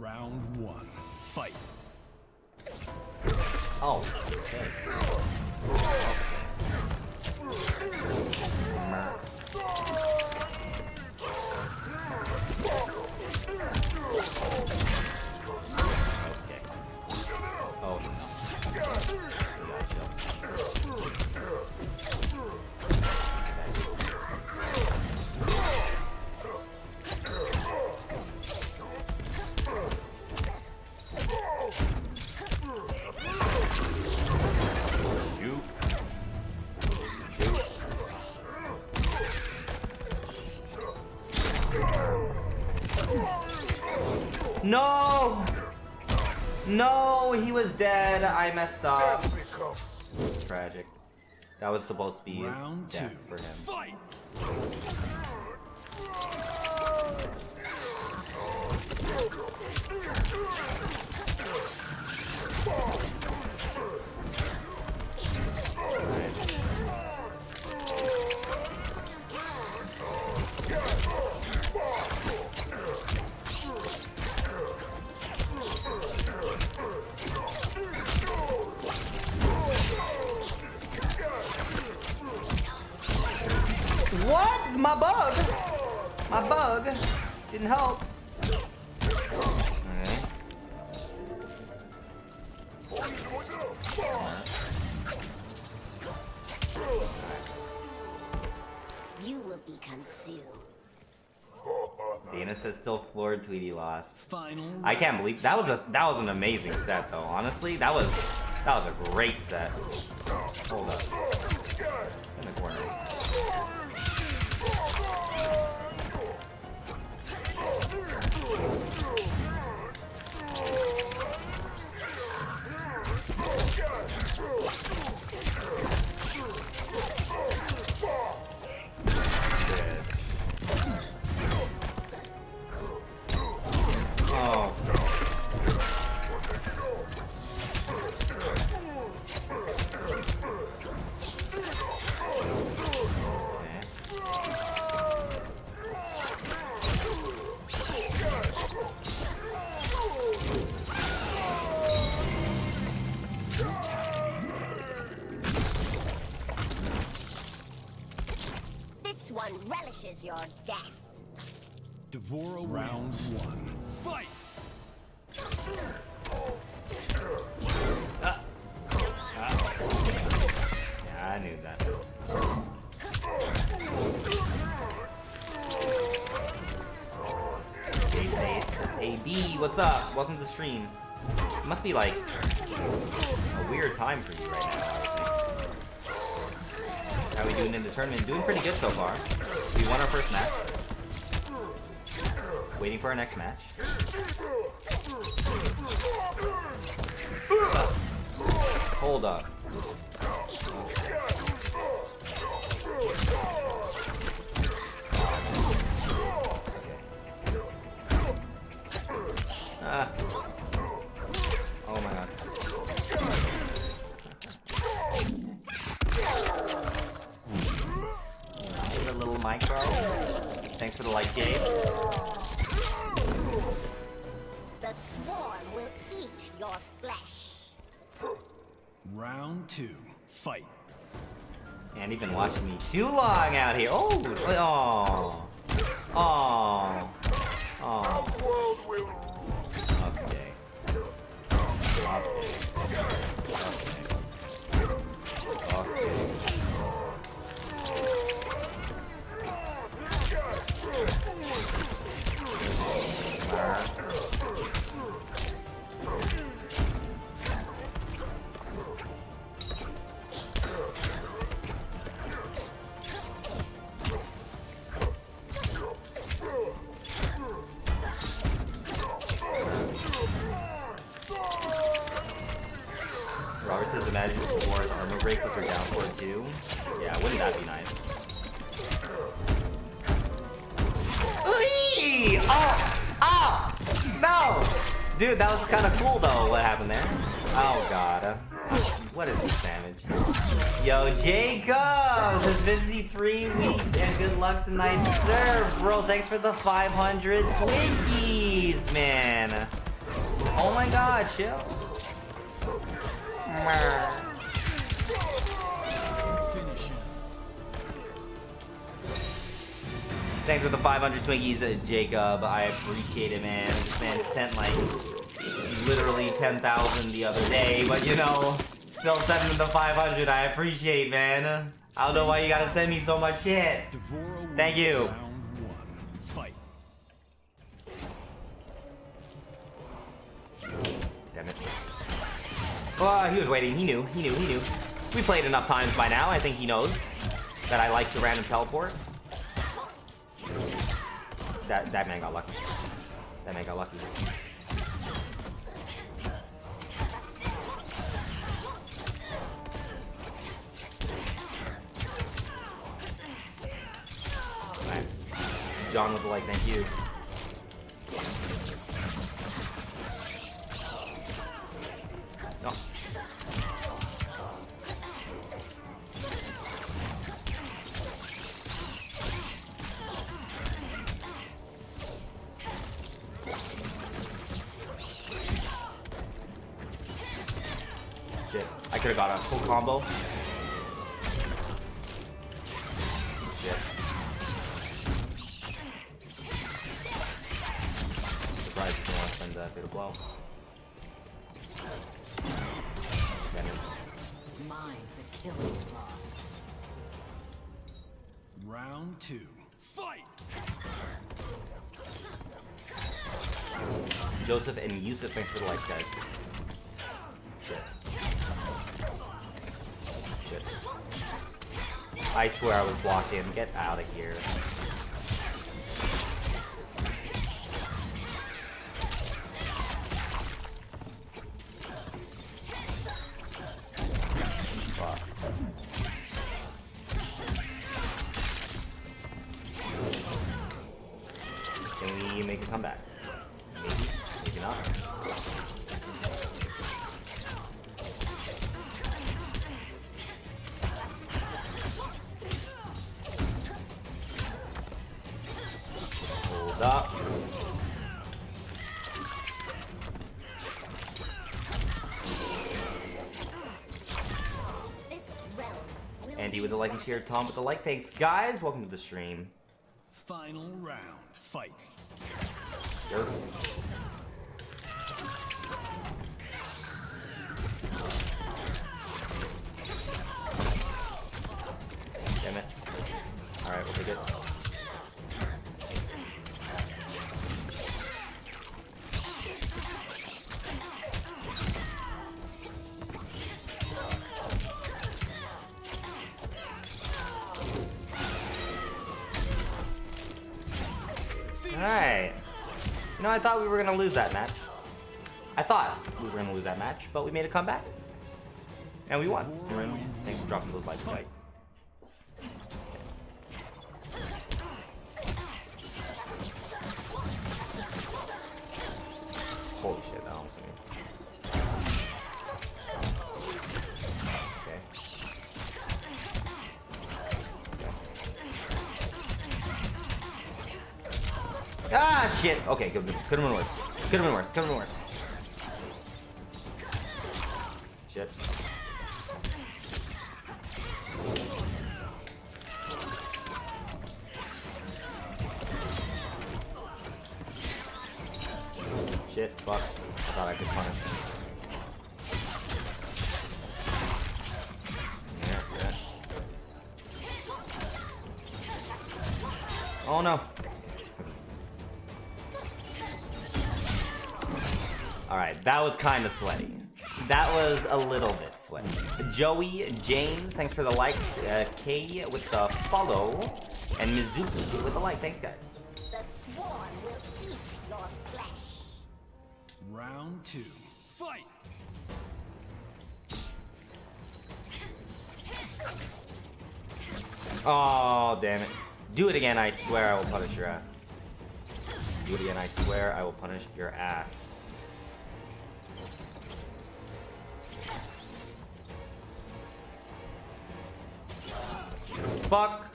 Round one. Fight. Oh, okay. Okay. Dead. I messed up. Tragic. That was supposed to be Round two. death for him. Fight. What? My bug? My bug didn't help. Okay. You will be consumed. Dana says still floored Tweety lost. Final. I can't believe that was a that was an amazing set though. Honestly, that was that was a great set. Hold up. In the corner. Relishes your death. D'Vorah round one. Fight. Yeah, I knew that. Hey, hey, hey, B, what's up? Welcome to the stream. It must be like a weird time for you right now. How we doing in the tournament? Doing pretty good so far. We won our first match. Waiting for our next match. Hold up. You've been watching me too long out here. Oh, oh, oh. That was kind of cool though, what happened there. Oh god. What is this damage? Yo, Jacob! Says busy three weeks and good luck tonight, sir! Bro, thanks for the 500 Twinkies, man! Oh my god, chill. Thanks for the 500 Twinkies, uh, Jacob. I appreciate it, man. This man sent like literally 10,000 the other day, but you know, still sending the 500. I appreciate, man. I don't know why you gotta send me so much shit. Thank you. Damn it. Well, he was waiting. He knew. He knew. He knew. We played enough times by now. I think he knows that I like to random teleport. That that man got lucky. That man got lucky. John was like, thank you. That bit of blow. Damn it. Mine's a killing boss. Round two. Fight. Joseph and Yusuf, thanks for the likes, guys. Shit. Shit. I swear I was blocked in. Get out of here. A comeback? Maybe, not. Hold up. Andy with the like and share, Tom with the like. Thanks, guys. Welcome to the stream. Final round. Fight. Go. Damn it. Alright, we'll take it. Alright. You know, I thought we were gonna lose that match. I thought we were gonna lose that match, but we made a comeback. And we won. Thanks for dropping those likes, guys. Shit. Okay, good. Could have been worse. Could have been worse. Could have been worse. Shit. Shit. Fuck. I thought I could punish. Yeah, yeah. Oh no. That was kind of sweaty. That was a little bit sweaty. Joey, James, thanks for the like. Uh, Kay with the follow. And Mizuki with the like. Thanks, guys. the swarm will eat your flesh. Round two. Fight. Oh, damn it. Do it again, I swear I will punish your ass. Do it again, I swear I will punish your ass. Fuck!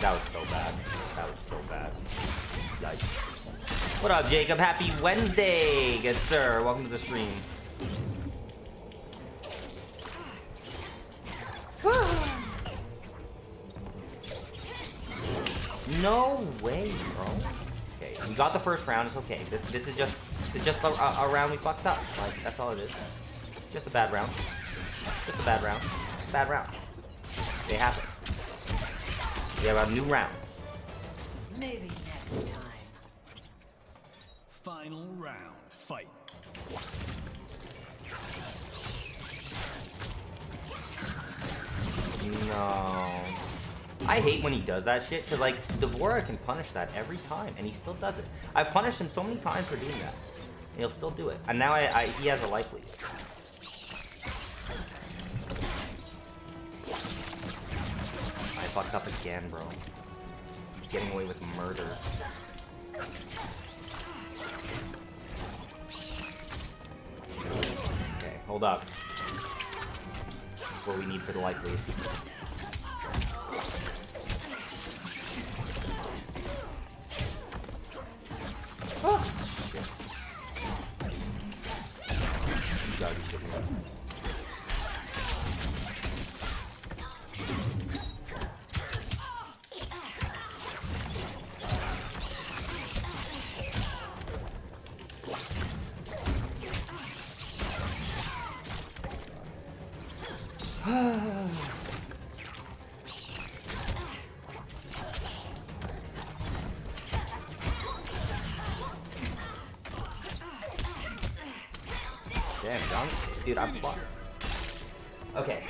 That was so bad. That was so bad. What up, Jacob? Happy Wednesday, good sir. Welcome to the stream. no way, bro. Okay, we got the first round. It's okay. This this is just it's just a, a, round we fucked up. Like that's all it is. Just a bad round. Just a bad round. A bad round. They happen. We have a new round. Maybe next time. Final round. Fight. No. I hate when he does that shit, because, like, D'Vorah can punish that every time, and he still does it. I've punished him so many times for doing that. And he'll still do it. And now I, I he has a life lead. Fucked up again, bro. Getting away with murder. Okay, hold up. What we need for the lead. Dude, I'm fucked. Okay,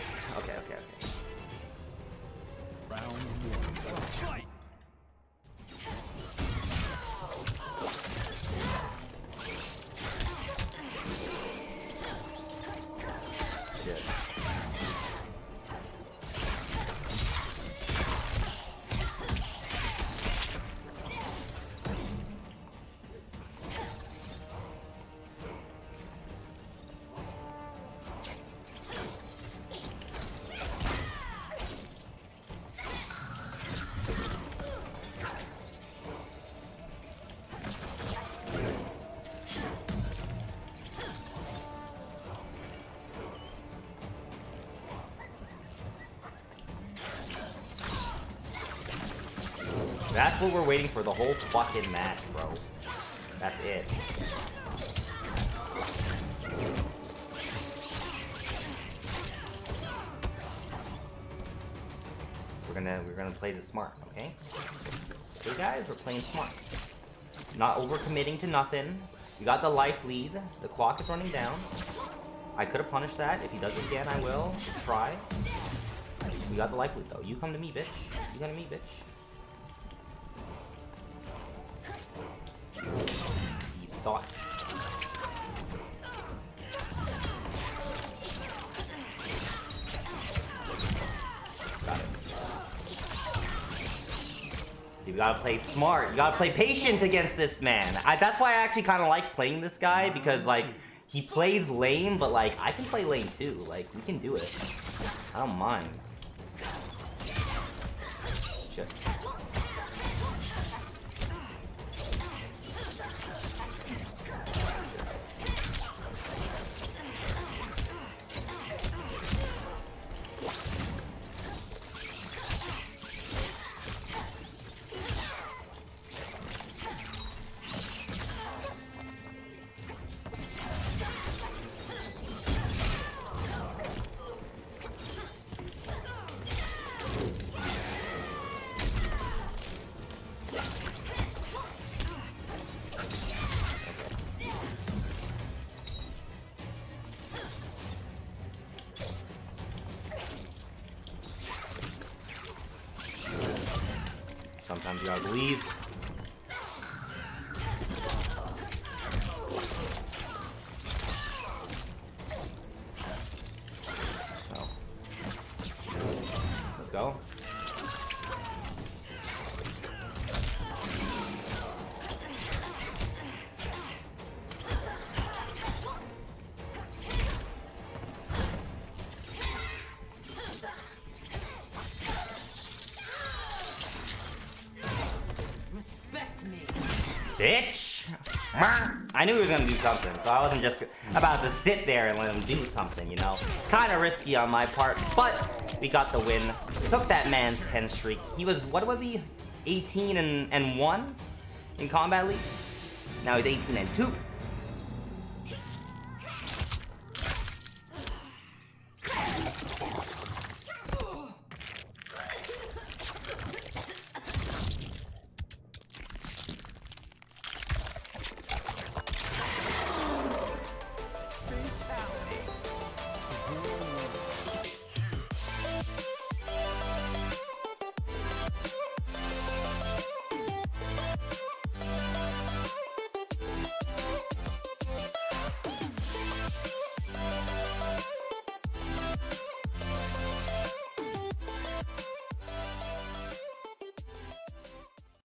That's what we're waiting for the whole fucking match, bro. That's it. We're gonna we're gonna play this smart, okay? Okay guys, we're playing smart. Not overcommitting to nothing. You got the life lead. The clock is running down. I could have punished that. If he does it again, I will. Try. We got the life lead though. You come to me, bitch. You come to me, bitch. Thought. Got it. See, we gotta play smart. You gotta play patient against this man. I, that's why I actually kind of like playing this guy because, like, he plays lame, but, like, I can play lame too. Like, we can do it. I don't mind. Sometimes you gotta believe. Let's go. Bitch! I knew he was gonna do something, so I wasn't just about to sit there and let him do something, you know? Kind of risky on my part, but we got the win. Took that man's 10 streak. He was, what was he? 18 and, and 1 in Kombat League? Now he's 18 and 2.